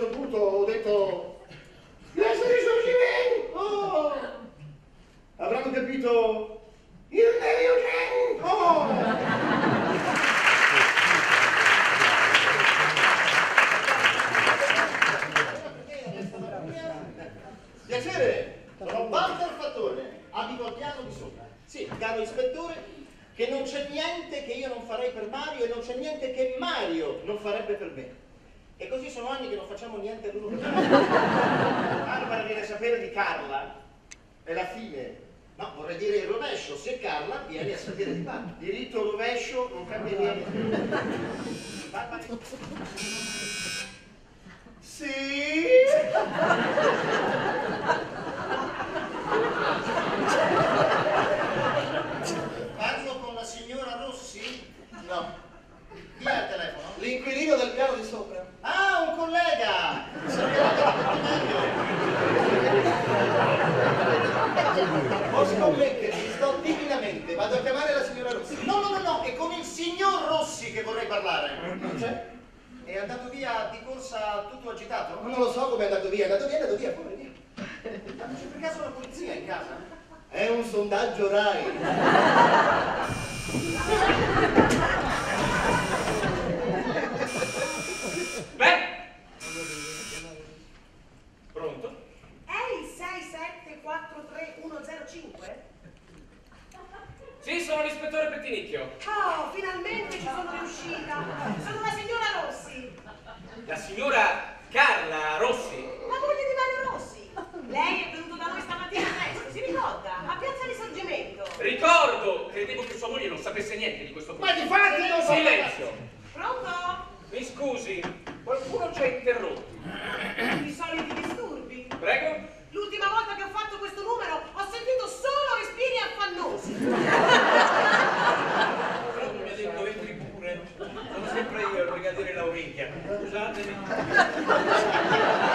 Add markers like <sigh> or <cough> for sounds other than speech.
certo punto ho detto adesso risorgimento! Oh! Avranno capito il Eugenio! Oh! Piacere, sono Walter Fattore, abito al piano di sopra. Sì, caro ispettore, che non c'è niente che io non farei per Mario e non c'è niente che Mario non farebbe per me. E così sono anni che non facciamo niente l'uno per. <laughs> Barbara viene a sapere di Carla, è la fine. No, vorrei dire il rovescio, se Carla viene a sapere di Barbara. Diritto rovescio non cambia niente. Barbara. Sì? Parlo con la signora Rossi? No. Chi è al telefono? L'inquilino del piano di sopra. Ah, un collega! Sappiamo che Posso scommetterci, sto divinamente. Vado a chiamare la signora Rossi. No, no, no, no, è con il signor Rossi che vorrei parlare. Non c'è? È andato via di corsa tutto agitato? Non lo so come è andato via, è andato via, è andato via, Dio. Ma c'è per caso la polizia in casa? È un sondaggio Rai. Beh, pronto? È il 6743105? Sono l'ispettore Pettinicchio. Oh, finalmente ci sono riuscita! Sono la signora Rossi, La signora Carla Rossi. la moglie di Mario Rossi. Lei è venuto da noi stamattina presto, si ricorda? A Piazza Risorgimento. Ricordo, credevo che sua moglie non sapesse niente di questo Ma progetto. di fatti non so- Silenzio! Pronto? Mi scusi, qualcuno ci ha interrotti. Sempre io il brigadiere Lauricchia. Scusatemi. <laughs>